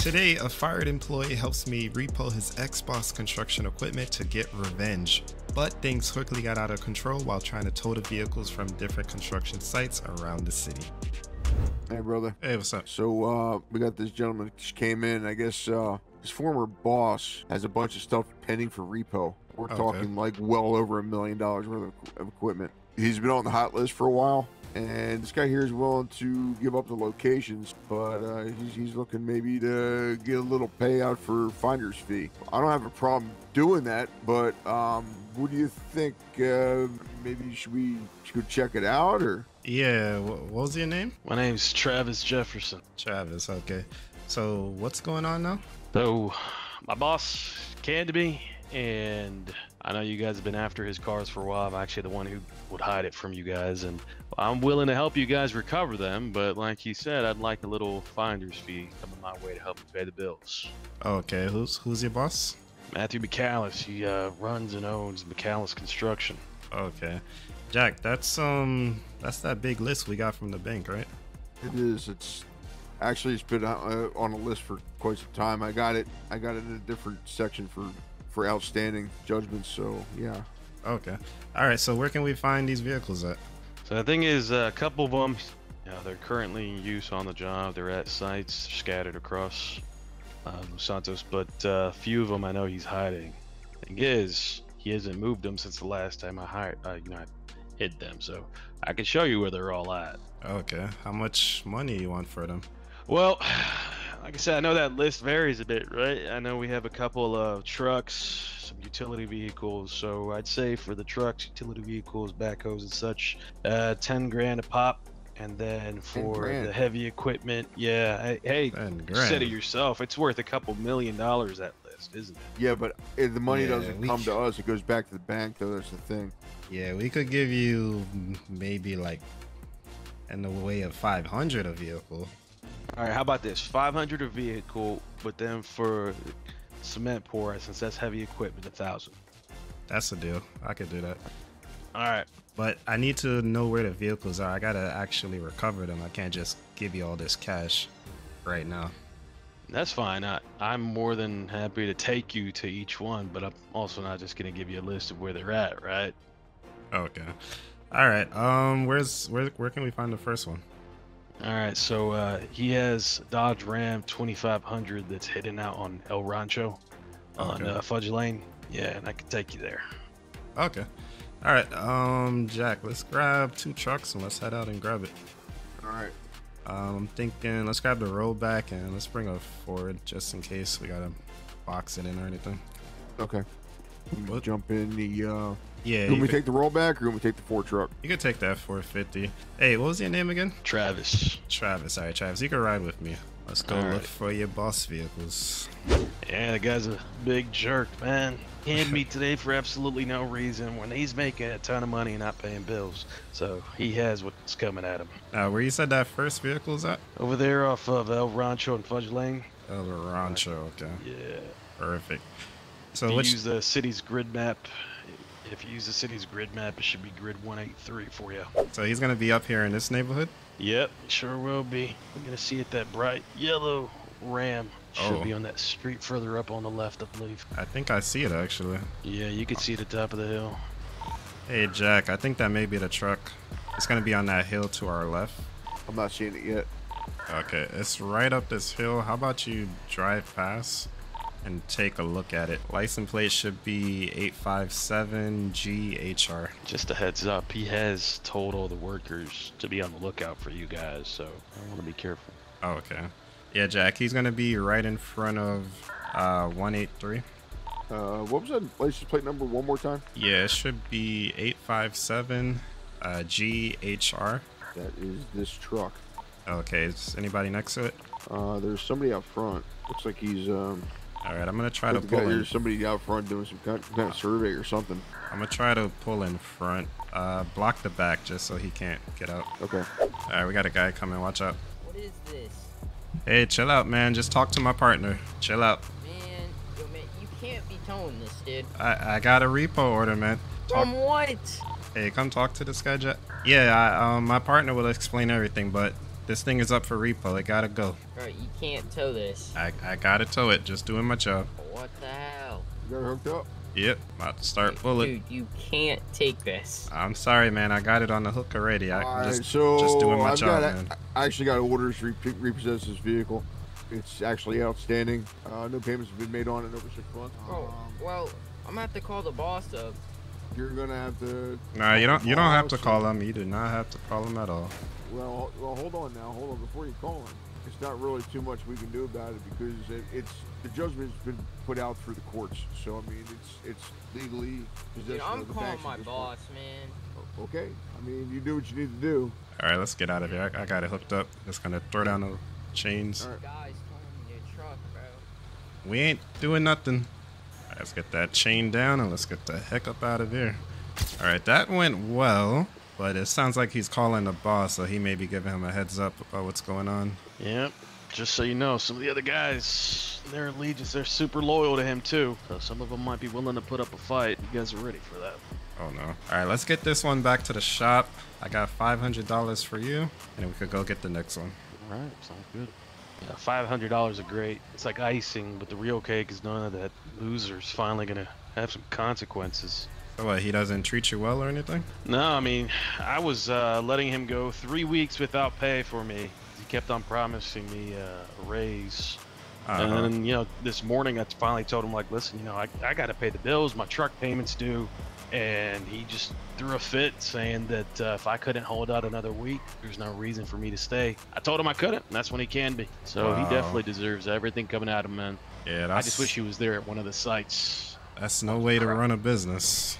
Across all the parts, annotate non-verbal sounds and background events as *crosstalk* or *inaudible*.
Today, a fired employee helps me repo his ex-boss construction equipment to get revenge. But things quickly got out of control while trying to tow the vehicles from different construction sites around the city. Hey, brother. Hey, what's up? So, uh, we got this gentleman just came in. I guess, uh, his former boss has a bunch of stuff pending for repo. We're Okay. talking like well over a million dollars worth of equipment. He's been on the hot list for a while, and this guy here is willing to give up the locations, but uh, he's, he's looking maybe to get a little payout for finder's fee. I don't have a problem doing that, but um, what do you think? Uh, maybe should we should go check it out, or Yeah, what was your name? My name's Travis Jefferson. Travis, okay. So, what's going on now? So, my boss came to me, and I know you guys have been after his cars for a while. I'm actually the one who would hide it from you guys, and I'm willing to help you guys recover them. But like he said, I'd like a little finder's fee coming my way to help me pay the bills. Okay, who's who's your boss? Matthew McCallis, he uh, runs and owns McCallis Construction. Okay. Jack, that's um that's that big list we got from the bank, right? It is. It's actually it's been uh, on a list for quite some time. I got it. I got it in a different section for for outstanding judgments. So yeah. Okay. All right, so where can we find these vehicles at? So the thing is, uh, a couple of them, you know, they're currently in use on the job. They're at sites scattered across uh, Los Santos, but uh, a few of them I know he's hiding. Thing is, he hasn't moved them since the last time I hired, uh, you know, I hid them. So I can show you where they're all at. Okay. How much money you want for them? Well, like I said, I know that list varies a bit, right? I know we have a couple of trucks, some utility vehicles. So I'd say for the trucks, utility vehicles, backhoes, and such, uh, ten grand a pop. And then for the heavy equipment, yeah, hey, hey Ten you said it yourself. It's worth a couple million dollars. That list, isn't it? Yeah, but if the money Yeah, doesn't we- come to us. It goes back to the bank, though. That's the thing. Yeah, we could give you maybe like in the way of 500 a vehicle. All right, how about this? 500 a vehicle, but then for cement pour, since that's heavy equipment, a thousand. That's a deal. I could do that. All right. But I need to know where the vehicles are. I gotta actually recover them. I can't just give you all this cash right now. That's fine. I, I'm more than happy to take you to each one, but I'm also not just gonna give you a list of where they're at, right? Okay. All right. Um, where's where where can we find the first one? All right. So uh, he has Dodge Ram 2500 that's hidden out on El Rancho on Okay. uh, Fudge Lane. Yeah, and I can take you there. Okay. All right. Um, Jack, let's grab two trucks and let's head out and grab it. All right. Um, I'm thinking let's grab the rollback and let's bring a Ford just in case we gotta box it in or anything. Okay. What? Jump in the. Uh, Yeah, you you want me to could, take the rollback, or you we take the Ford truck? you could take that 450. Hey, what was your name again? Travis. Travis. All right, Travis, you can ride with me. Let's go All look right. for your boss vehicles. Yeah, the guy's a big jerk, man. Canned me *laughs* today for absolutely no reason when he's making a ton of money and not paying bills. So he has what's coming at him. Uh, where you said that first vehicle's at? Over there off of El Rancho and Fudge Lane. El Rancho. Okay, Yeah. perfect. If So you which? use the city's grid map, if you use the city's grid map, it should be grid 183 for you. So he's gonna be up here in this neighborhood. Yep, sure will be. We're gonna see it that bright yellow ram should Oh. be on that street further up on the left, I believe. I think I see it actually. Yeah, you can see the top of the hill. Hey Jack, I think that may be the truck. It's gonna be on that hill to our left. I'm not seeing it yet. Okay, it's right up this hill. How about you drive past and take a look at it? License plate should be 857GHR. Just a heads up, he has told all the workers to be on the lookout for you guys, so I want to be careful. Oh, okay. Yeah, Jack, he's gonna be right in front of uh 183. Uh, what was that license plate number? One more time. Yeah, it should be 857 uh, GHR. That is this truck. Okay, is anybody next to it? Uh, there's somebody out front. Looks like he's um. All right, I'm gonna try to pull in. there's somebody out front doing some kind, kind of survey or something. I'm gonna try to pull in front. Uh, block the back just so he can't get out. Okay. All right, we got a guy coming. Watch out. What is this? Hey, chill out, man. Just talk to my partner. Chill out. Man, yo, man, you can't be towing this, dude. I, I got a repo order, man. Talk. From what? Hey, come talk to this guy, Jack. Yeah, I, um, my partner will explain everything, but this thing is up for repo. It gotta go. Alright, you can't tow this. I, I gotta tow it. Just doing my job. What the hell? You got hooked up? Yep, about to start pulling. Dude, you can't take this. I'm sorry, man. I got it on the hook already. I Alright, just, so just doing my I've job, got, man. I actually got orders to re- repossess this vehicle. It's actually outstanding. Uh, no payments have been made on it in over six months. Oh, Um, well, I'm gonna have to call the boss up. you're gonna have to. Nah, you don't. You don't have to call him. You do not have to call him at all. Well, well, hold on now. Hold on before you call him. It's not really too much we can do about it because it, it's the judgment's been put out through the courts. So I mean, it's it's legally possession Dude, I'm of the calling my this boss, man. Okay. I mean, you do what you need to do. All right, let's get out of here. I, I got it hooked up. Just gonna throw down the chains. All right. Guys, your truck, bro. We ain't doing nothing. All right, let's get that chain down and let's get the heck up out of here. All right, that went well, but it sounds like he's calling the boss, so he may be giving him a heads up about what's going on. Yep. Just so you know, some of the other guys, their allegiance, they're super loyal to him too. So some of them might be willing to put up a fight. You guys are ready for that. Oh no. All right, let's get this one back to the shop. I got $500 for you, and we could go get the next one. All right, sounds good. Yeah, five hundred dollars are great. It's like icing, but the real cake is knowing that loser's finally gonna have some consequences. So what, he doesn't treat you well or anything? No, I mean, I was uh, letting him go three weeks without pay for me. He kept on promising me uh, a raise. Uh-huh. And then, you know, this morning I finally told him, like, listen, you know, I, I got to pay the bills, my truck payment's due. And he just threw a fit saying that uh, if I couldn't hold out another week, there's no reason for me to stay. I told him I couldn't, and that's when he can be. So he definitely deserves everything coming out of him, man. yeah, that's, I just wish he was there at one of the sites. that's no way to run a business.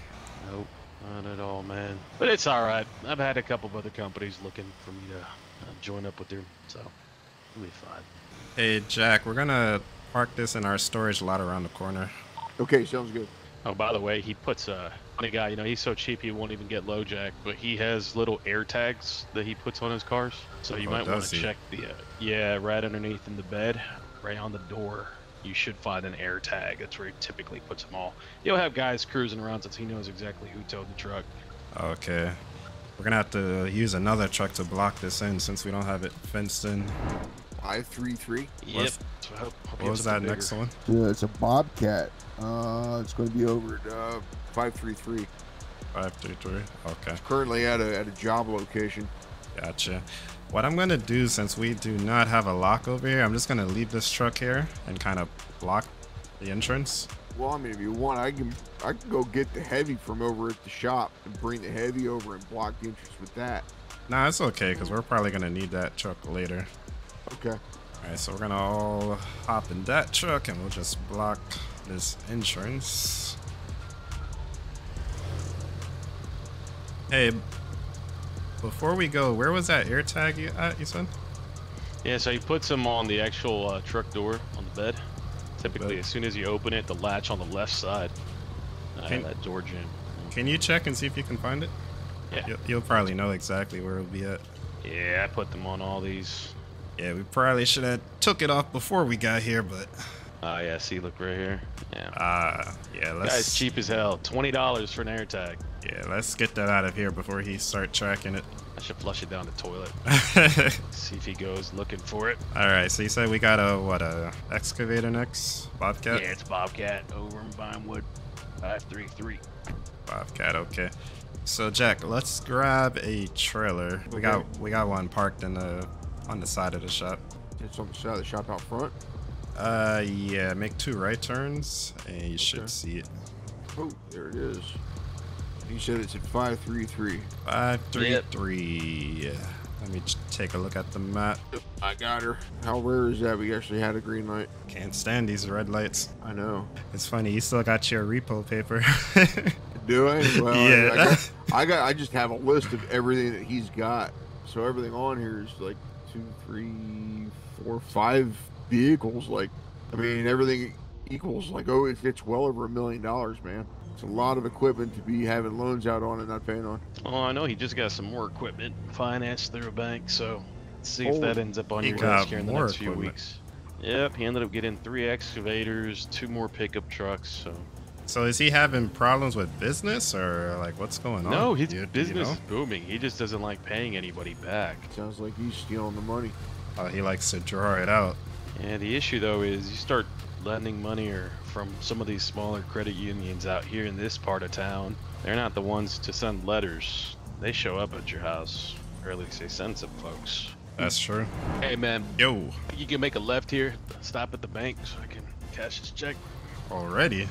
Nope, not at all, man. But it's all right. I've had a couple of other companies looking for me to uh, join up with them, so we'll be fine. Hey, Jack, we're gonna park this in our storage lot around the corner. Okay, sounds good. Oh, by the way, he puts a funny guy. You know, he's so cheap he won't even get LoJack, but he has little AirTags that he puts on his cars. So you Oh, might want to check the uh, yeah, right underneath in the bed, right on the door. You should find an AirTag. That's where he typically puts them all. He'll have guys cruising around since he knows exactly who towed the truck. Okay. We're gonna have to use another truck to block this in since we don't have it fenced in. Five three three. Yep. What's- So hope, hope What was that something next one? Yeah, it's a Bobcat. Uh, it's going to be over at uh, five three three. Five three three. Okay, Currently at a at a job location. gotcha. What I'm gonna do since we do not have a lock over here, I'm just gonna leave this truck here and kind of block the entrance. Well, I mean, if you want, I can I can go get the heavy from over at the shop and bring the heavy over and block the entrance with that. Nah, it's okay because we're probably gonna need that truck later. Okay. All right, so we're gonna all hop in that truck and we'll just block this entrance. Hey, before we go, where was that AirTag you at? You said? Yeah, so he puts them on the actual uh, truck door on the bed. Typically, Bed. as soon as you open it, the latch on the left side. Uh, Can- that door jam. Can you check and see if you can find it? Yeah. You'll, you'll probably know exactly where it'll be at. Yeah, I put them on all these. Yeah, we probably should have took it off before we got here, but Ah, yeah, see, look right here. Yeah. uh yeah, let's Guy's cheap as hell. Twenty dollars for an AirTag. Yeah, let's get that out of here before he start tracking it. I should flush it down the toilet. *laughs* See if he goes looking for it. All right, so you said we got a what a excavator next, Bobcat. Yeah, it's Bobcat over in Vinewood. Five three three. Bobcat, okay. So Jack, let's grab a trailer. We got we got one parked in the on the side of the shop. It's on the side of the shop out front. Uh yeah, make two right turns and you should see it. Oh, there it is. You said it's at five three three. Five three Yep. Let me take a look at the map. I got her. How rare is that? We actually had a green light. Can't stand these red lights. I know. It's funny, you still got your repo paper. *laughs* Do I? Well, Yeah. I, got, I got. I just have a list of everything that he's got. So everything on here is like two, three, four, five vehicles. Like, I mean, everything equals like oh, it's, it's well over a million dollars, man. It's a lot of equipment to be having loans out on and not paying on. Oh, I know he just got some more equipment financed through a bank, so let's see if Oh, that ends up on your got desk here in the more next few weeks. Yep, he ended up getting three excavators, two more pickup trucks, so So is he having problems with business or like what's going on? No, his You- you business know? is booming. He just doesn't like paying anybody back. Sounds like he's stealing the money. Oh, he likes to draw it out. Yeah, the issue though is you start lending money or from some of these smaller credit unions out here in this part of town. They're not the ones to send letters. They show up at your house, or at least they send some folks. That's true. Hey man, Yo, you can make a left here, stop at the bank so I can cash this check. already?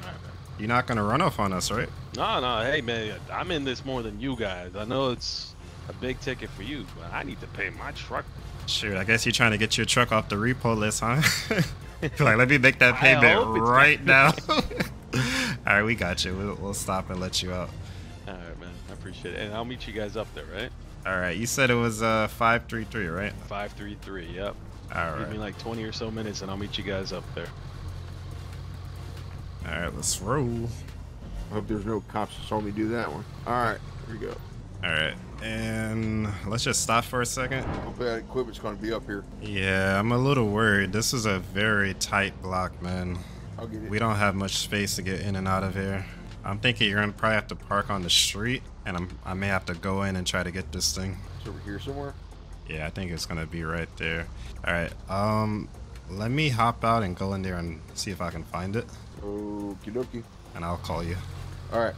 You're not gonna run off on us, right? No, no, hey man, I'm in this more than you guys. I know it's a big ticket for you, but I need to pay my truck. Shoot, I guess you're trying to get your truck off the repo list, huh? *laughs* *laughs* like, let me make that payment right *laughs* now. *laughs* All right, we got you. We'll, we'll stop and let you out. All right, man, I appreciate it, and I'll meet you guys up there, right? All right, you said it was uh five three three, right? Five three three. Yep. All Give me like 20 or so minutes, and I'll meet you guys up there. all right, let's roll. I hope there's no cops that saw me do that one. All right, here we go. All right, and let's just stop for a second. Hopefully that equipment's going to be up here. Yeah, I'm a little worried. This is a very tight block, man. I'll get it. We don't have much space to get in and out of here. I'm thinking you're gonna probably have to park on the street, and I'm I may have to go in and try to get this thing. It's over here somewhere. Yeah, I think it's gonna be right there. All right, um, let me hop out and go in there and see if I can find it, Okie dokie. and I'll call you. All right.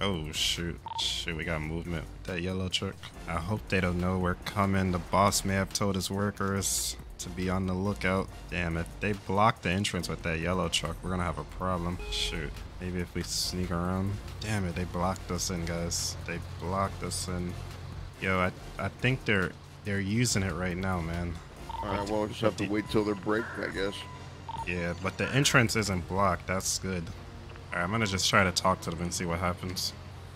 Oh shoot, shoot, we got movement. That yellow truck. I hope they don't know we're coming. The boss may have told his workers to be on the lookout. Damn it, they blocked the entrance with that yellow truck. We're gonna have a problem. Shoot, maybe if we sneak around. Damn it, they blocked us in, guys. They blocked us in. Yo, I I think they're they're using it right now, man. All right. Well, we'll just have to wait till they're break, I guess. Yeah, but the entrance isn't blocked. That's good. Alright, I'm gonna just try to talk to them and see what happens.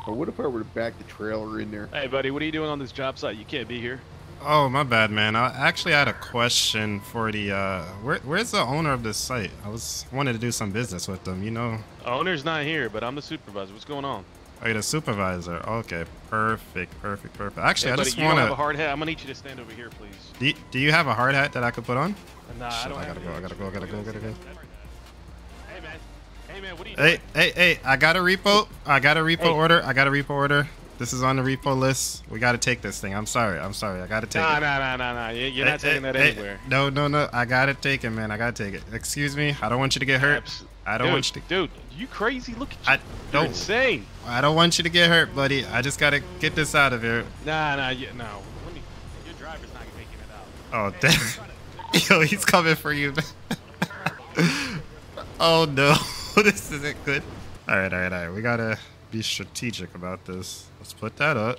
But what if I were to back the trailer in there? Hey, buddy, what are you doing on this job site? You can't be here. Oh, my bad, man. I actually had a question for the. Uh, where, where's the owner of this site? I was wanted to do some business with them. You know, Owner's not here, but I'm the supervisor. What's going on? oh, you're the supervisor. Okay, perfect, perfect, perfect. Actually, Hey, I buddy, just you don't have a hard hat. I'm gonna need you to stand over here, please. to. Do, do you have a hard hat that I could put on? Nah, Shit, I don't I gotta any go, I gotta go, I gotta go, I gotta go. Hey, man. Hey, what are you Hey, doing? hey, hey! I got a repo. I got a repo Hey. order. I got a repo order. This is on the repo list. We got to take this thing. I'm sorry. I'm sorry. I got to take Nah, it. No, no, no, no, no. You're Hey, not taking hey, that anywhere. No, no, no. I gotta take it, man. I gotta take it. Excuse me. I don't want you to get hurt. I don't dude, want you to. Dude, you crazy? Look at you. I You're don't. insane. I don't want you to get hurt, buddy. I just gotta get this out of here. Nah, nah, you, no. Let me. Your driver's not making it out. Oh damn! *laughs* Yo, he's coming for you. man. *laughs* oh no, this isn't good. All right, all right, all right. We gotta be strategic about this. Let's put that up.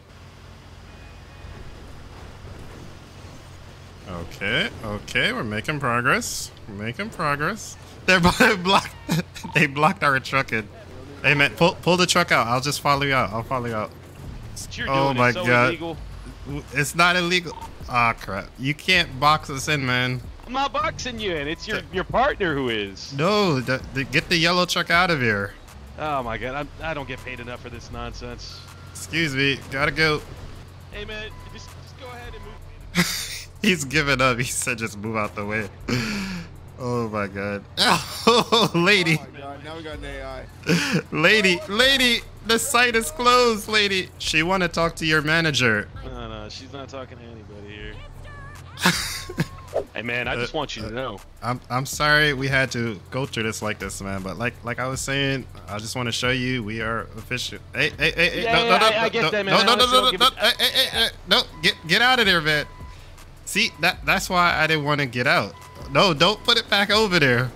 Okay, okay, we're making progress. We're making progress. They're *laughs* blocked. *laughs* they blocked our truck in. Hey man, pull pull the truck out. I'll just follow you out. I'll follow you out. You're Oh my so God. illegal. It's not illegal. Ah crap! You can't box us in, man. I'm not boxing you in. It's your your partner who is. No, the, the, get the yellow truck out of here. Oh my god, I'm, I don't get paid enough for this nonsense. Excuse me, gotta go. Hey man, just just go ahead and move. *laughs* He's given up. He said just move out the way. *laughs* Oh my god. Oh, *laughs* lady, Oh my god! Now we got an AI. lady, lady, the site is closed, lady. She want to talk to your manager. No, no, she's not talking to anybody here. Hey man, I just uh, want you to uh, know. I'm I'm sorry we had to go through this like this, man. But like like I was saying, I just want to show you we are official. Hey hey hey hey! Yeah, no, yeah, no, no, I- I no, get no, that, man. no, no, no, Honestly, no, no, no, hey, hey, hey, no, get get out of there, man. See that that's why I didn't want to get out. No, don't put it back over there.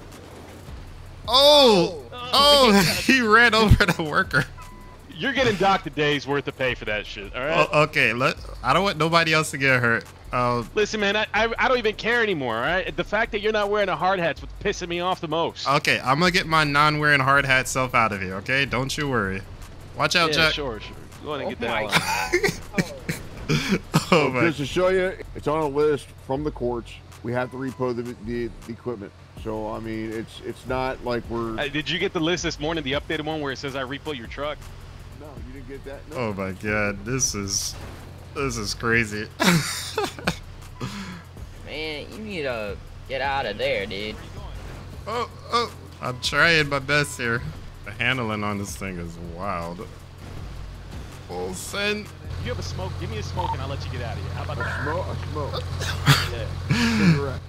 Oh, Oh, oh, *laughs* *laughs* he ran over the worker. You're getting docked a day's worth of pay for that shit. All right. Oh, okay, let I don't want nobody else to get hurt. Um, Listen, man, I, I I don't even care anymore. All right. The fact that you're not wearing a hard hat's what's pissing me off the most. okay, I'm gonna get my non-wearing hard hat self out of here. Okay, don't you worry. Watch out, yeah, Jack. sure, sure. Go ahead and Oh get that. my line. god. *laughs* oh my Just to show you, it's on a list from the courts. We have to repo the, the, the equipment. So I mean, it's it's not like we're. Uh, did you get the list this morning, the updated one where it says I repo your truck? No, you didn't get that. No. Oh my god, this is this is crazy. *laughs* Man, you need to get out of there, dude. oh, oh, I'm trying my best here. The handling on this thing is wild. Full send. You have a smoke? Give me a smoke and I'll let you get out of here. How about that? Smoke, A smoke. *laughs* Yeah.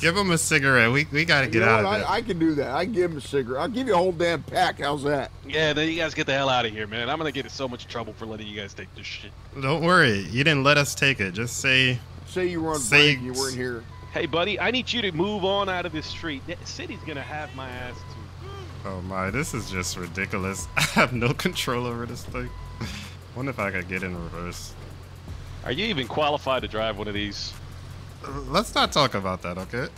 Cigarette. Yeah. Give him a cigarette. We we gotta You get know out what? of there. I, I can do that. I can give him a cigarette. I'll give you a whole damn pack. How's that? Yeah, then you guys get the hell out of here, man. I'm gonna get in so much trouble for letting you guys take this shit. Don't worry. You didn't let us take it. Just say Say you were on Say- break and you weren't here. Hey, buddy, I need you to move on out of this street. The city's gonna have my ass too. Oh my, this is just ridiculous. *laughs* I have no control over this thing. *laughs* Wonder if I could get in reverse. Are you even qualified to drive one of these? Let's not talk about that, okay?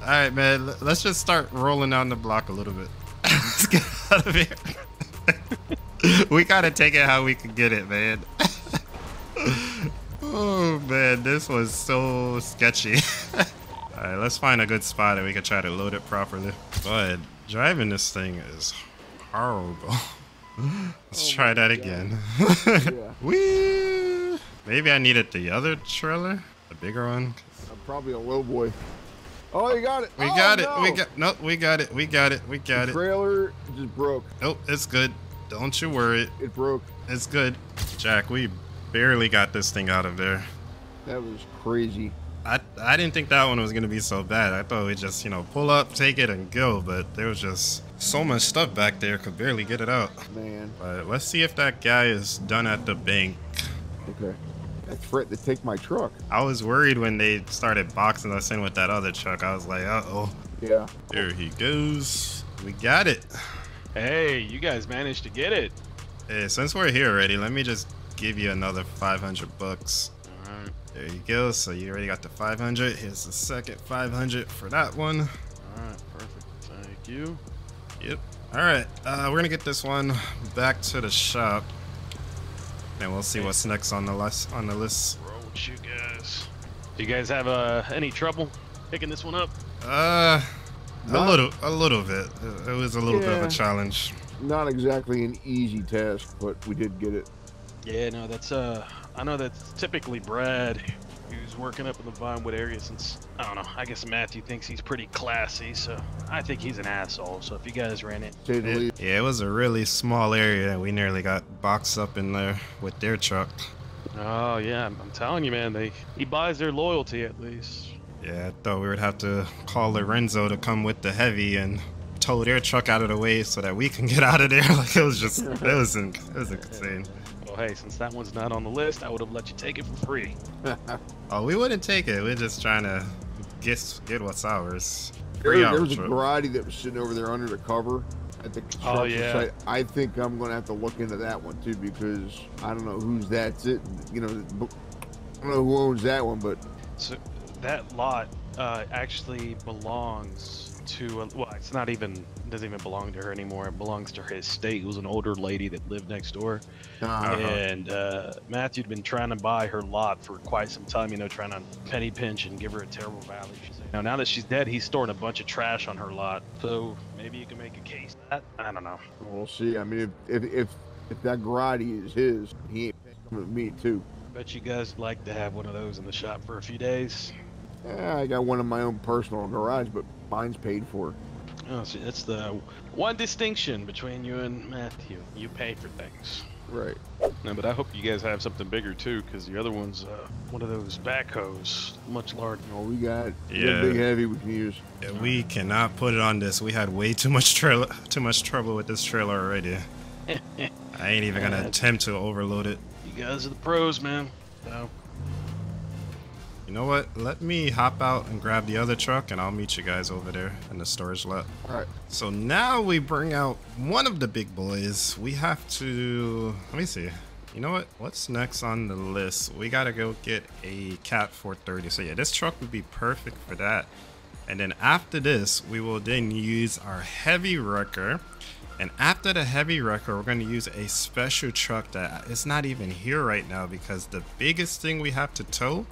Alright, man. Let's just start rolling down the block a little bit. *laughs* Let's get out of here. *laughs* we gotta take it how we can get it, man. *laughs* oh, man. This was so sketchy. Alright, let's find a good spot and we can try to load it properly. But driving this thing is horrible. Let's Oh try that God. again. Yeah. Whee! Maybe I needed the other trailer, the bigger one. Probably a low boy. Oh, you got it. We Oh, got it. no. We got no. We got it. We got it. We got the it. trailer just broke. Nope, it's good. Don't you worry. It broke. It's good. Jack, we barely got this thing out of there. That was crazy. I I didn't think that one was gonna be so bad. I thought we just you know pull up, take it, and go. But there was just so much stuff back there, could barely get it out. Man. But let's see if that guy is done at the bank. Okay. That threat to take my truck. I was worried when they started boxing us in with that other truck. I was like, uh oh. Yeah. There he goes. We got it. Hey, you guys managed to get it. Hey, since we're here already, let me just give you another 500 bucks. Alright, There you go. So you already got the 500. Here's the second 500 for that one. alright, perfect. Thank you. Yep. All right. Uh, we're gonna get this one back to the shop, and we'll see what's next on the list. On the list. Roll with you guys. Do you guys have uh, any trouble picking this one up? Uh, a Not- little, a little bit. It was a little bit of a challenge. Not exactly an easy task, but we did get it. Yeah, no, that's uh, I know that's typically Brad, who's working up in the Vinewood area. Since I don't know, I guess Matthew thinks he's pretty classy, so I think he's an asshole. So if you guys ran it, To say the It, least. yeah, it was a really small area, and we nearly got boxed up in there with their truck. oh yeah, I'm, I'm telling you, man, they he buys their loyalty at least. Yeah, I thought we would have to call Lorenzo to come with the heavy and tow their truck out of the way so that we can get out of there. *laughs* Like it was just, it was, in, it was insane. Well, hey, since that one's not on the list, I would have let you take it for free. *laughs* Oh, we wouldn't take it. We're just trying to get get what's ours. There, Free there our was a variety that was sitting over there under the cover at the construction Oh, yeah. site. I think I'm going to have to look into that one too because I don't know who's that's it. You know, I don't know who owns that one, but So that lot uh, actually belongs to well, it's not even doesn't even belong to her anymore. It belongs to her estate. It was an older lady that lived next door, uh, Uh-huh. and uh, Matthew'd been trying to buy her lot for quite some time. You know, trying to penny pinch and give her a terrible value. She's now, now that she's dead, he's storing a bunch of trash on her lot. So maybe you can make a case. That I don't know. we'll see. I mean, if if if, if that Grotti is his, he ain't with me too. Bet you guys like to have one of those in the shop for a few days. Yeah, I got one in my own personal garage, but mine's paid for. Oh, see, that's the one distinction between you and Matthew. You pay for things. Right. No, but I hope you guys have something bigger too, because the other one's uh, one of those backhoes, much larger. Oh, we got we got Yeah. big heavy we can use. Yeah, we cannot put it on this. We had way too much trailer, too much trouble with this trailer already. *laughs* I ain't even gonna attempt to overload it. You guys are the pros, man. So, You know what? Let me hop out and grab the other truck, and I'll meet you guys over there in the storage lot. All right. So now we bring out one of the big boys. We have to. Let me see. You know what? What's next on the list? We gotta go get a Cat 430. So yeah, this truck would be perfect for that. And then after this, we will then use our heavy wrecker. And after the heavy wrecker, we're going to use a special truck that is not even here right now because the biggest thing we have to tow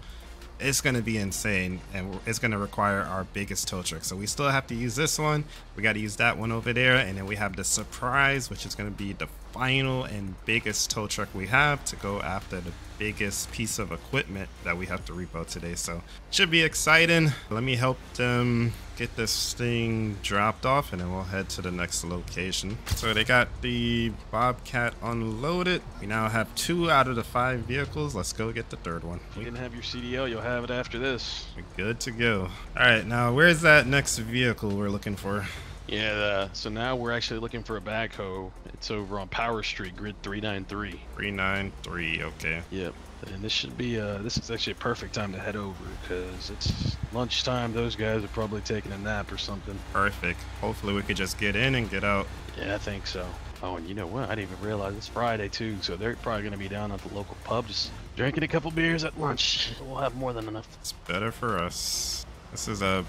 it's going to be insane and it's going to require our biggest tow truck. So we still have to use this one. We got to use that one over there. And then we have the surprise, which is going to be the final and biggest tow truck we have to go after the biggest piece of equipment that we have to repo today. So should be exciting. Let me help them get this thing dropped off and then we'll head to the next location. So they got the Bobcat unloaded. We now have two out of the five vehicles. Let's go get the third one. You didn't have your CDL, you'll have it after this. We're good to go. All right, now where's that next vehicle we're looking for? Yeah, uh, so now we're actually looking for a backhoe. It's over on Power Street, grid 393. 393, okay. Yep. And this should be, uh, this is actually a perfect time to head over because it's lunchtime. Those guys are probably taking a nap or something. Perfect. Hopefully we could just get in and get out. Yeah, I think so. Oh, and you know what? I didn't even realize it's Friday too, so they're probably gonna be down at the local pub just drinking a couple beers at lunch. We'll have more than enough. It's better for us. This is a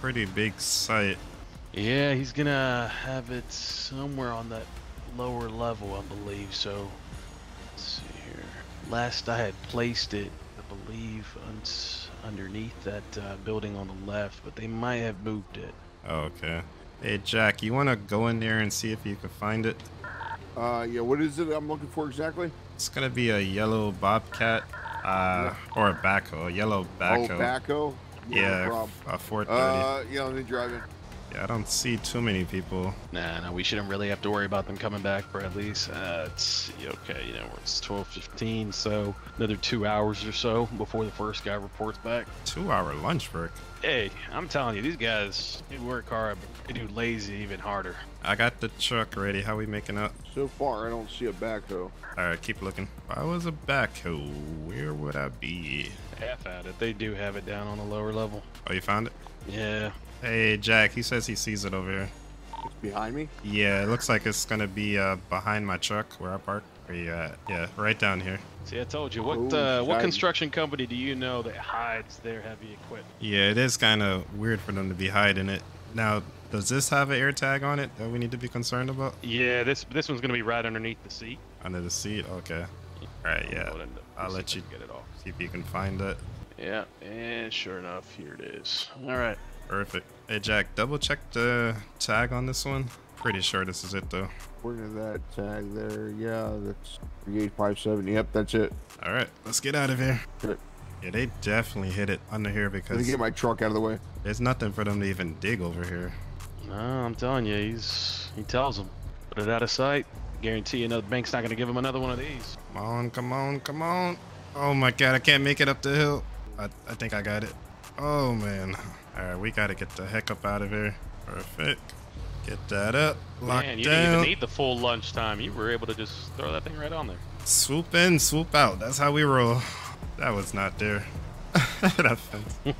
pretty big site. Yeah, he's gonna have it somewhere on that lower level, I believe. So, let's see here. Last I had placed it, I believe, un- underneath that uh, building on the left, but they might have moved it. Oh, okay. Hey, Jack, you want to go in there and see if you can find it? Uh, yeah. What is it I'm looking for exactly? It's going to be a yellow Bobcat uh, or a backhoe, a yellow Oh, backhoe. backhoe. no yeah, problem. a 430. Uh, yeah. Let me drive in. Yeah, I don't see too many people. Nah, no, we shouldn't really have to worry about them coming back for at least, uh, it's okay, you know, it's 12:15, so another two hours or so before the first guy reports back. Two hour lunch break. Hey, I'm telling you, these guys they work hard, but they do lazy even harder. I got the truck ready. How we making up? So far, I don't see a backhoe. All right, keep looking. If I was a backhoe, where would I be? Half at it. They do have it down on the lower level. Oh, you found it? Yeah. Hey, Jack, he says he sees it over here. It's behind me. Yeah, it looks like it's gonna be uh, behind my truck where I park. Where you at? Yeah, right down here. See, I told you. What Oh, uh, what construction company do you know that hides their heavy equipment? Yeah, it is kind of weird for them to be hiding it. Now, does this have an AirTag on it that we need to be concerned about? Yeah, this this one's gonna be right underneath the seat. Under the seat? Okay. All right, yeah. We'll I'll let you- get it off. See if you can find it. Yeah, and sure enough, here it is. All right. Perfect. Hey, Jack, double check the tag on this one. Pretty sure this is it, though. According to that tag there, yeah, that's 3857. Yep, that's it. All right, let's get out of here. Good. Yeah, they definitely hit it under here because. Let me get my truck out of the way. there's nothing for them to even dig over here. No, I'm telling you, he's he tells them, put it out of sight. Guarantee you, another bank's not gonna give him another one of these. Come on, come on, come on. Oh my god, I can't make it up the hill. I, I think I got it. Oh man. Alright, we gotta get the heck up out of here. Perfect. Get that up. Lock Man, you didn't even need the full lunchtime. You were able to just throw that thing right on there. Swoop in, swoop out. That's how we roll. That was not there. *laughs* that fence.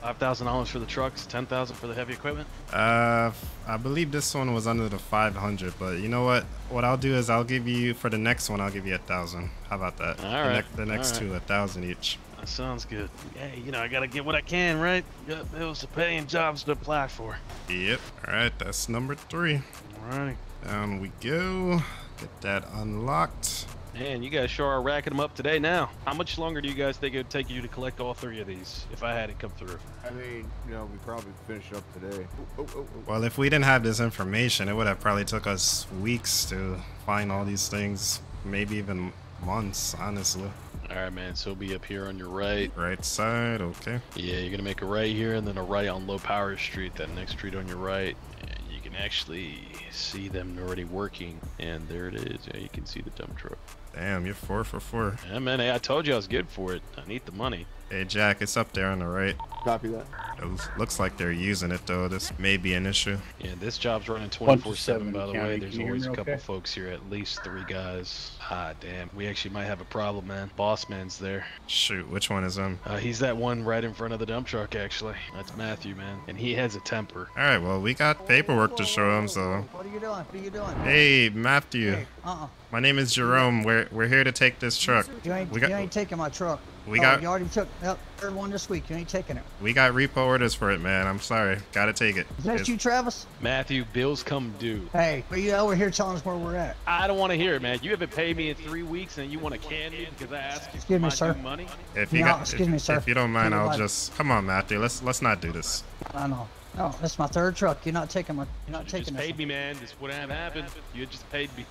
Five thousand dollars for the trucks, ten thousand for the heavy equipment. Uh, I believe this one was under the 500, but you know what? What I'll do is I'll give you for the next one. I'll give you a thousand. How about that? All the, right, nec- the next all two, a thousand each. That sounds good. Hey, you know I gotta get what I can, right? Got bills to pay and jobs to apply for. Yep. All right, that's number three. Alrighty. Down we go. Get that unlocked. Man, you guys sure are racking them up today now. How much longer do you guys think it would take you to collect all three of these if I had it come through? I mean, you know, we probably finish up today. Oh, oh, oh. oh. Well, if we didn't have this information, it would have probably took us weeks to find all these things. Maybe even months, honestly. Alright, man, so be up here on your right. Right side, okay. Yeah, you're gonna make a right here and then a right on Low Power Street, that next street on your right. And you can actually see them already working. And there it is. Yeah, you can see the dump truck. Damn, you're four for four. Yeah, man, hey, I told you I was good for it. I need the money. Hey, Jack, it's up there on the right. Copy that. It looks- looks like they're using it though. This may be an issue. Yeah, this job's running 24 7, by the way. There's Can you hear always a couple okay? folks here, at least three guys. Ah, damn. We actually might have a problem, man. Boss man's there. Shoot, which one is him? Uh, he's that one right in front of the dump truck, actually. That's Matthew, man. And he has a temper. All right, well, we got paperwork to show him, so. What are you doing? What are you doing? Hey, Matthew. Hey, uh-uh. My name is Jerome. We're we're here to take this truck. You ain't, We got- you ain't taking my truck. We Oh, got- You already took yep, third one this week. You ain't taking it. We got repo orders for it, man. I'm sorry. Gotta take it. Is that It's- you, Travis? Matthew, bills come due. Hey, but you over here telling us where we're at? I don't want to hear it, man. You haven't paid me in three weeks and you want to can me because I asked you Excuse for me, my sir. money? If you No, got, excuse if, me, sir. if you don't mind, I'll just come on, Matthew. Let's let's not do this. I know. No, that's my third truck. You're not taking my. You're not You taking just paid one. me, man. This wouldn't have happened. You just paid me.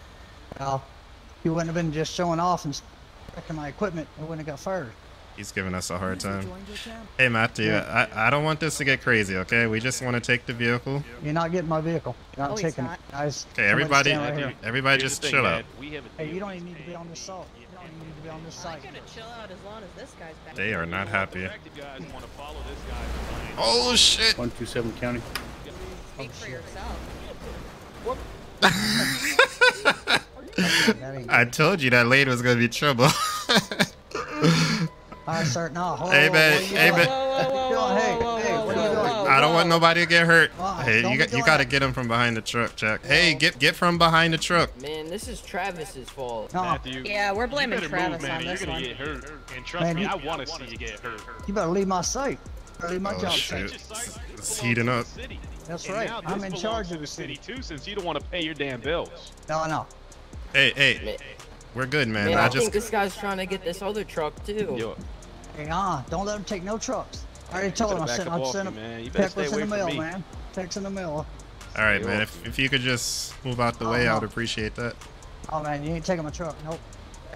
Well, you wouldn't have been just showing off and wrecking my equipment. It wouldn't have got fired. He's giving us a hard time. Hey, Matthew, I, I don't want this to get crazy, okay? We just want to take the vehicle. You're not getting my vehicle. You're not Oh, taking not. it. Guys, Okay, everybody, right here. everybody Here's just thing, chill man. out. We have a Hey, you don't even need to be on this salt. You don't even need to be on this I'm site. gonna chill out as long as this guy's back. They are not happy. Defective guys want to follow this guy behind. Oh, shit. 127 County. Speak for yourself. That ain't *laughs* I told you that lady was going to be trouble. All right, sir. No, hold Hey, on, man, what are you hey, doing? man. I don't want nobody to get hurt. Wow, Hey, you got you got to get him from behind the truck, Jack. Hey, get get from behind the truck. Man, this is Travis's fault. No, Matthew, Yeah, we're blaming you better Travis move, man, on or this You're gonna one. get hurt. And trust Man, me, you- I want to see you get hurt. you better leave my site. Leave my Oh, job shit. site. It's heating up. city. That's And right. I'm in charge of the the city city. too, since you don't want to pay your damn bills. No, no. Hey, hey, we're good, man. man, I I just think this guy's trying to get this other truck too. Yo, Hey, uh, don't let him take no trucks. I already told him I back sent, I off sent him. man. You better Check stay what's away in the mail, me. man. Text in the mail. All right, man. If, if you could just move out the way, I would appreciate that. Oh man, you ain't taking my truck. Nope.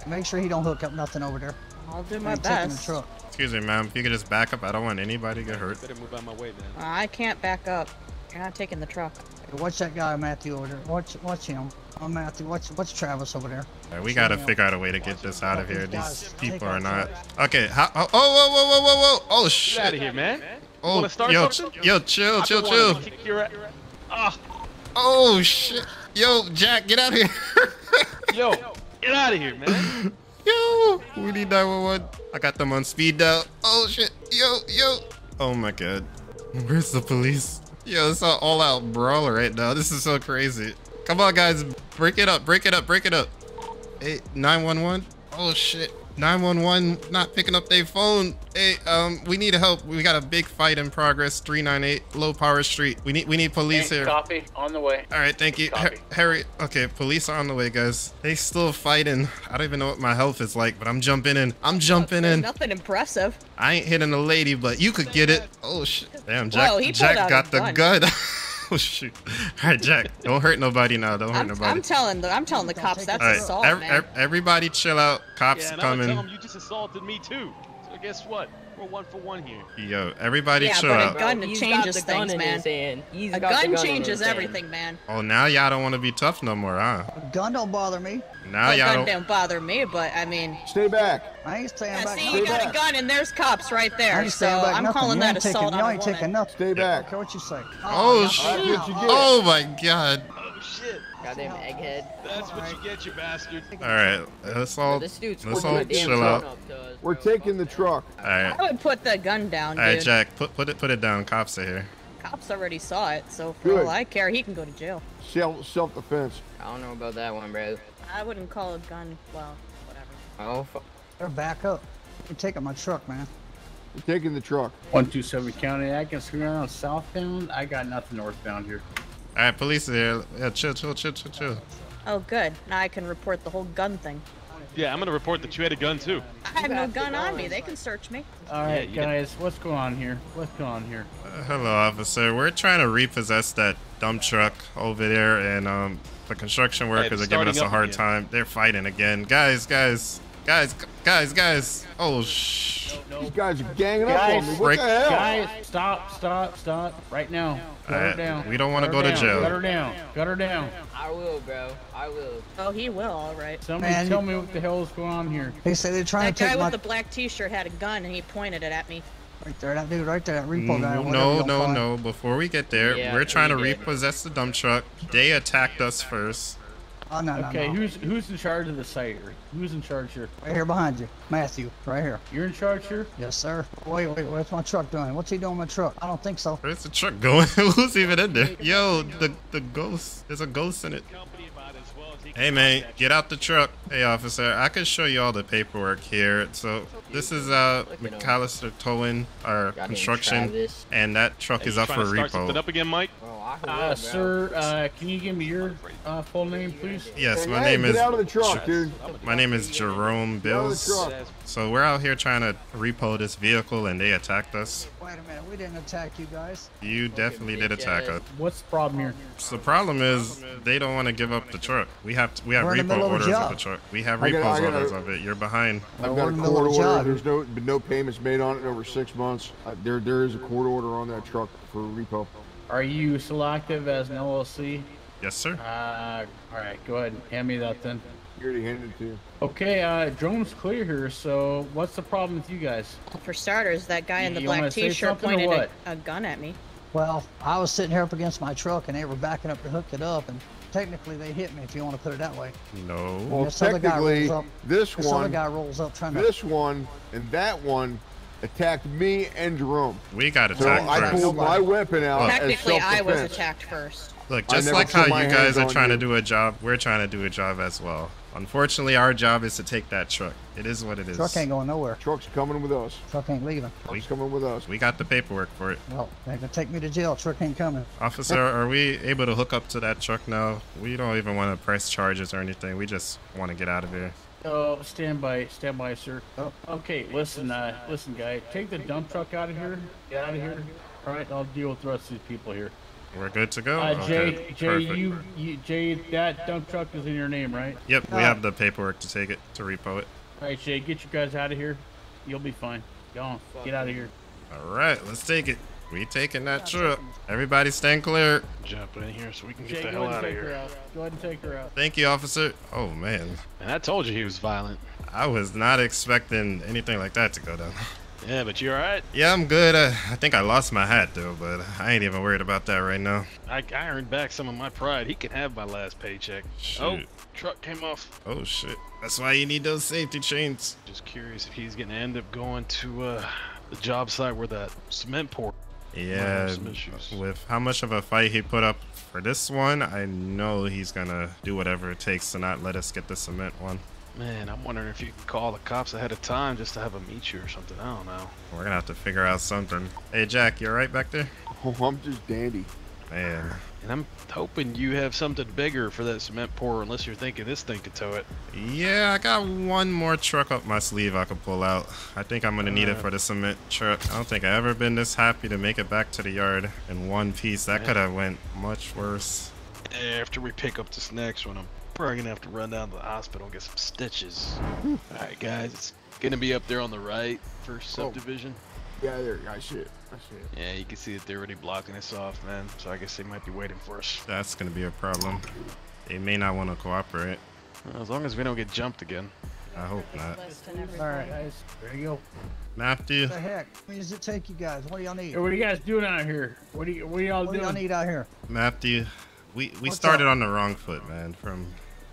Make sure he don't hook up nothing over there. I'll do my ain't taking the best. truck. Excuse me, ma'am. If you could just back up, I don't want anybody to get hurt. better move out my way, man. Uh, I can't back up. You're not taking the truck. Hey, watch that guy Matthew over there. Watch, watch him. Oh Matthew, watch, watch Travis over there. All right, we gotta figure out a way to get this out of here. These people are not. Okay. How, oh, oh, whoa, whoa, whoa, whoa, whoa! Oh Get out of here, man. Oh, yo, something? yo, chill, chill, chill. kick your a- Ah, Oh shit! Yo, Jack, get out of here! *laughs* yo, get out of here, man. *laughs* yo, we need 911. I got them on speed dial. Oh shit! Yo, yo! Oh my god, where's the police? Yo, it's an all-out brawl right now. This is so crazy. Come on, guys, break it up, break it up, break it up. Hey, 911. Oh shit. 911 not picking up their phone. Hey, um, we need help. We got a big fight in progress. 398 Low Power Street. We need we need police here. Copy. On the way. All right, thank you, Copy. Harry. Okay, police are on the way, guys. They still fighting. I don't even know what my health is like, but I'm jumping in. I'm jumping in. Nothing impressive. I ain't hitting a lady, but you could get it. Oh shit! Damn, Jack. Whoa, he Jack out a got the gun. gun. *laughs* oh shoot! All right, Jack. Don't hurt nobody now. Don't hurt I'm, nobody. I'm telling the I'm telling the cops that's All right, assault, ev- man. ev- everybody chill out. Cops Yeah, and coming. gonna tell him you just assaulted me too. So guess what? We're one for one here. Yo, everybody Yeah, chill but a gun He's changes got gun things, man. his hand. He's a gun gun changes everything, man. Oh, now y'all don't want to be tough no more, huh? A gun don't bother me. Now Well, y'all gun don't. don't bother me, but I mean, Stay back. I ain't staying yeah, back. see, nothing. you got back. a gun and there's cops right I there, ain't so back I'm nothing. calling you that ain't taking, assault You ain't taking woman. nothing. Stay back. don't what you say. Oh no, shit! That's what you get. Oh my god! Oh shit! Goddamn egghead. That's what you get, you bastard. All right, let's all This dude's let's holding all a damn chill gun out. up us, We're taking the truck. All right, I would put the gun down, all right. Jack. Put put it put it down. Cops are here. Cops already saw it, so for Good. all I care, he can go to jail. Self self defense. I don't know about that one, bro. I wouldn't call a gun, well, whatever. Oh, fuck. They're back up. You're taking my truck, man. We're taking the truck. 127 County. I can screw around southbound. I got nothing northbound here. All right, police are here. Yeah, chill, chill, chill, chill, chill. Oh, good. Now I can report the whole gun thing. Yeah, I'm gonna report that you had a gun too. I have no gun on me. They can search me. All right, you get- guys. What's going on here? What's going on here? Uh, hello, officer. We're trying to repossess that dump truck over there, and um, the construction workers it's are giving us a hard again. time. They're fighting again, guys, guys, guys, guys, guys. Oh shh! These guys are ganging up on me. What break- the hell? Guys, stop, stop, stop. Right now. Cut her down. we don't wanna go her to jail. Cut her down. Cut her down. I will, bro. I will. Oh, he will, all right. Somebody Man, tell me what the hell is going on here. They say they're trying That to guy with the black T-shirt had a gun and he pointed it at me. right there. That dude right there, that repo guy. or whatever Mm, No, no, no. Before we get there, Yeah, we're trying to did. repossess the dump truck. They attacked us first. Oh no, no, Okay, no. who's who's in charge of the site? Who's in charge here? Right here behind you, Matthew. Right here. You're in charge here? Yes, sir. Wait, wait. What's my truck doing? What's he doing with my truck? I don't think so. Where's the truck going? *laughs* Who's even in there? Yo, the the ghost. There's a ghost in it. Company about it as well as he Hey can man, get out the truck. Hey officer, I can show you all the paperwork here. So this is uh Look at 'em. McAllister Towing, our construction, and that truck is up for to start something repo. up again, Mike? Bro, I will, Uh, sir, uh, can you give me your uh, full name, please? Yes, my hey, name get is out of the truck, dude. my name is Jerome Get out of the Bills. So we're out here trying to repo this vehicle, and they attacked us. Wait a minute, we didn't attack you guys. You definitely did attack us. What's the problem here? So the problem is they don't want to give up the truck. We have we have We're repo middle of orders of the truck. We have I gotta- repos I gotta- orders of it. You're behind. I've got a court order. job. There's no no payments made on it in over six months. Uh, there there is a court order on that truck for repo. Are you selective as an LLC? Yes, sir. Uh, all right, go ahead and hand me that then. You already handed it to you. Okay, uh, drone's clear here, so what's the problem with you guys? For starters, that guy in the You black t-shirt pointed a, a gun at me. Well, I was sitting here up against my truck and they were backing up to hook it up, and technically they hit me, if you want to put it that way. No. Well, This other guy technically, rolls up- this This other one, guy rolls up trying to. this one, and that one attacked me and Jerome. We got So attacked I pulled my weapon out as Technically, I was attacked first. Look, just like how you guys are on trying to do a job, we're trying to do a job as well. Unfortunately, our job is to take that truck. It is what it is. Truck ain't going nowhere. Truck's coming with us. Truck ain't leaving. Truck's coming with us. We got the paperwork for it. Well, they're gonna take me to jail. Truck ain't coming. Officer, are we able to hook up to that truck now? We don't even want to press charges or anything. We just want to get out of here. Oh, stand by, stand by, sir. Oh, okay, listen, uh, listen, guy, take the dump truck out of here. Get out of here. All right, I'll deal with the rest of these people here. We're good to go? Uh, Jay, Okay, Jay, perfect. you, you, Jay, that dump truck is in your name, right? Yep, we Ah. have the paperwork to take it, to repo it. All right, Jay, get you guys out of here. You'll be fine. Go on, get out of here. All right, let's take it. We taking that truck. Everybody stand clear. Jump in here so we can Jay, get the go hell ahead out and of take her here. out. Go ahead and take her out. Thank you, officer. Oh, man. And I told you he was violent. I was not expecting anything like that to go down. Yeah, but you alright? Yeah, I'm good. Uh, I think I lost my hat, though, but I ain't even worried about that right now. I, I earned back some of my pride. He can have my last paycheck. Oh, truck came off. Oh, shit. That's why you need those safety chains. Just curious if he's gonna end up going to uh, the job site where that cement pour. Yeah, with how much of a fight he put up for this one, I know he's gonna do whatever it takes to not let us get the cement one. Man, I'm wondering if you can call the cops ahead of time just to have them meet you or something. I don't know. We're gonna have to figure out something. Hey, Jack, you alright back there? Oh, *laughs* I'm just dandy. Man, And I'm hoping you have something bigger for that cement pour, unless you're thinking this thing could tow it. yeah, I got one more truck up my sleeve I could pull out. I think I'm gonna need it Uh. for the cement truck. I don't think I've ever been this happy to make it back to the yard in one piece. That Yeah. could have went much worse. After we pick up this next one, I'm probably gonna have to run down to the hospital and get some stitches. Alright, guys, it's gonna be up there on the right, first subdivision. Yeah, there. I see it. I see it. Yeah, you can see that they're already blocking us off, man. So I guess they might be waiting for us. That's gonna be a problem. They may not want to cooperate. Well, as long as we don't get jumped again. I hope not. List and All everything. right, guys, there you go. Matthew, What the heck? How many does it take you guys? What do y'all need? Hey, what are you guys doing out here? What do you, what are y'all What do y'all doing? need out here? Matthew, we we What's started up? on the wrong foot, man. From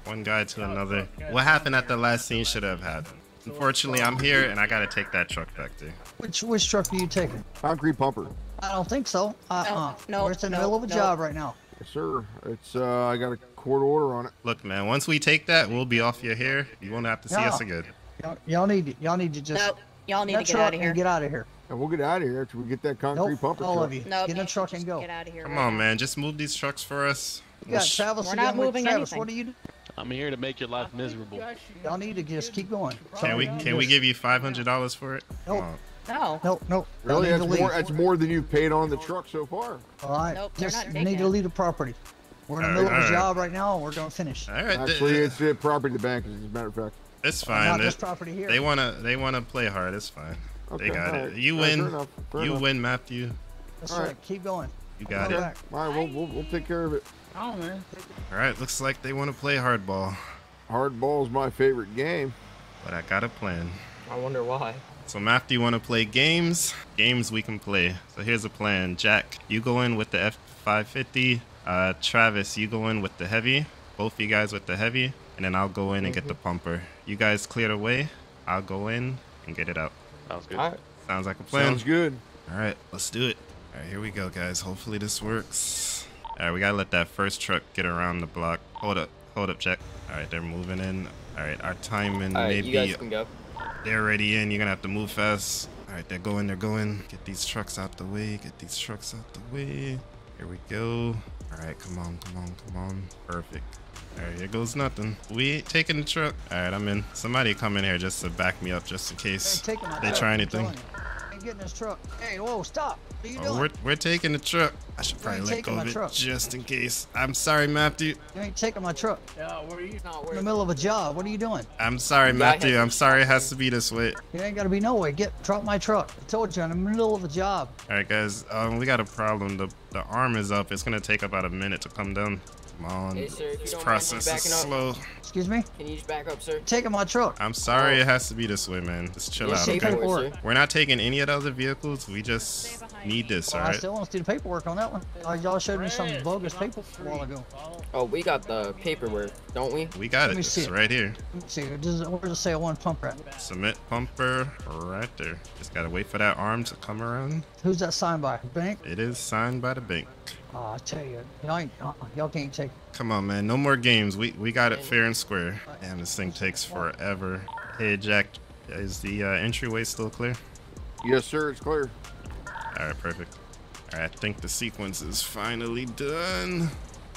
one guy to Oh, another. guys. What happened at the last scene should have happened. Unfortunately, I'm here and I gotta take that truck back there. Which which truck are you taking? Concrete pumper. I don't think so. Uh-uh. no, We're just in the no, middle of a no. job right now. Yes, sir. It's uh, I got a court order on it. Look, man, once we take that, we'll be off your hair. You won't have to see us again. Y'all, y'all need y'all need to just Nope. Y'all need to get out of here. get out of here. And we'll get out of here after we get that concrete Nope, pumper all truck. of you. Nope, get in the truck and go. Get out of here. Come right on, now. man, just move these trucks for us. You got Sh- Travis We're again not moving Travis. anything. What do you do? I'm here to make your life miserable. Y'all need to just keep going. Can we can we give you five hundred dollars for it? Come Nope. on. No. Nope, nope. Y'all Really, need that's more. That's more than you've paid on the truck so far. All right, Nope, just not you taking need to leave the property. We're in the All middle right, of a job right now, and we're gonna finish. All right, Actually, it's the property to bank, as a matter of fact. it's Not fine. this They, property here. they wanna they wanna play hard. It's fine. Okay, They got all it. You All right, win. fair enough, fair You enough. win, Matthew. That's all right. right. Keep going. You got Come it. All right, we'll, we'll, we'll take care of it. Oh man. All right, looks like they want to play hardball, Hardball's my favorite game. but I got a plan. I wonder why. So Matthew you want to play games? Games we can play. So here's a plan. Jack, you go in with the F550. Uh, Travis, you go in with the heavy. Both of you guys with the heavy, and then I'll go in and get the pumper. You guys clear the way. I'll go in and get it out. Sounds good. All right. Sounds like a plan. Sounds good. All right, let's do it. All right, here we go, guys. Hopefully this works. All right, we gotta let that first truck get around the block. Hold up, hold up, check. All right, they're moving in. All right, our timing All right, maybe you guys can go. they're already in. You're gonna have to move fast. All right, they're going. They're going. Get these trucks out the way. Get these trucks out the way. Here we go. All right, come on, come on, come on. Perfect. All right, here goes nothing. We ain't taking the truck. All right, I'm in. Somebody come in here just to back me up, just in case ain't taking my they truck, try I'm anything. Telling you. Ain't getting this truck. Hey, whoa, stop. What are you Oh, doing? we're, we're taking the truck. I should probably ain't let go my of it truck. just in case. I'm sorry, Matthew. You ain't taking my truck. Yeah, where are you? Not In the middle of a job. What are you doing? I'm sorry, Yeah, Matthew. I'm sorry it has to be this way. You ain't gotta be no way. Get drop my truck. I told you, I'm in the middle of a job. All right, guys. Um, we got a problem. The the arm is up. It's gonna take about a minute to come down. Come on. Hey, sir, if you this don't mind process is up. slow. Excuse me? Can you just back up, sir? Taking my truck. I'm sorry it has to be this way, man. Just chill Yes, out, okay? paperwork. We're not taking any of the other vehicles. We just need this, all Well, I still want to see the paperwork on that one. Uh, y'all showed me some bogus paper a while ago. Oh, we got the paperwork, don't we? We got Let it. me see It's it. right here. Let me see. Does it, where's it say one pump at? Cement pumper right there. Just gotta wait for that arm to come around. Who's that signed by? Bank? It is signed by the bank. Oh, I tell you, y'all, uh, y'all can't take. Come on, man. No more games. We we got it fair and square. Damn, this thing takes forever. Hey, Jack, is the uh, entryway still clear? Yes, sir. It's clear. All right, perfect. All right, I think the sequence is finally done.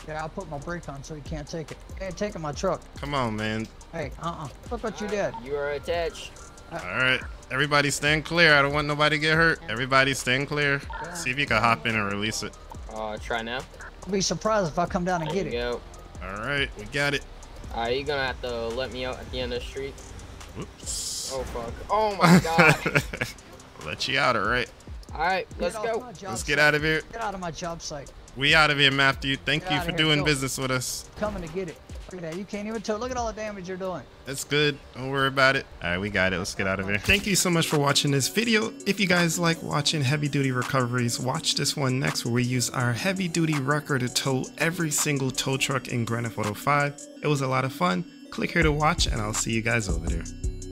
Yeah, I'll put my brake on so he can't take it. He take taking my truck. Come on, man. Hey, uh-uh. Look what you did. You are attached. All right, everybody stand clear. I don't want nobody to get hurt. Everybody stand clear. See if you can hop in and release it. Uh, try now. I'll be surprised if I come down and There get you it. go. All right, we got it. Alright, you gonna have to let me out at the end of the street. Whoops. Oh fuck. Oh my *laughs* god. Let you out, all right? Alright, let's Get go. Let's get site. out of here. Get out of my job site. We out of here, Matthew. Thank Get you for doing go. business with us. Coming to get it. Look at that. You can't even tell. Look at all the damage you're doing. That's good. Don't worry about it. All right, we got it. Let's get out of here. Thank you so much for watching this video. If you guys like watching heavy duty recoveries, watch this one next where we use our heavy duty wrecker to tow every single tow truck in Grand Theft Auto 5. It was a lot of fun. Click here to watch and I'll see you guys over there.